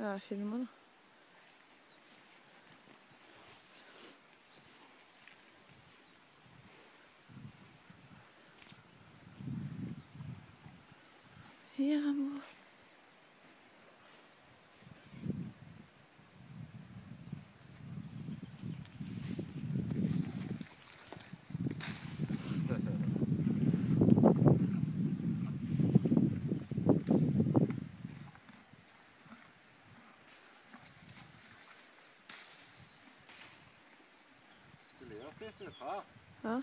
Filmer det. Her, amor. Ja.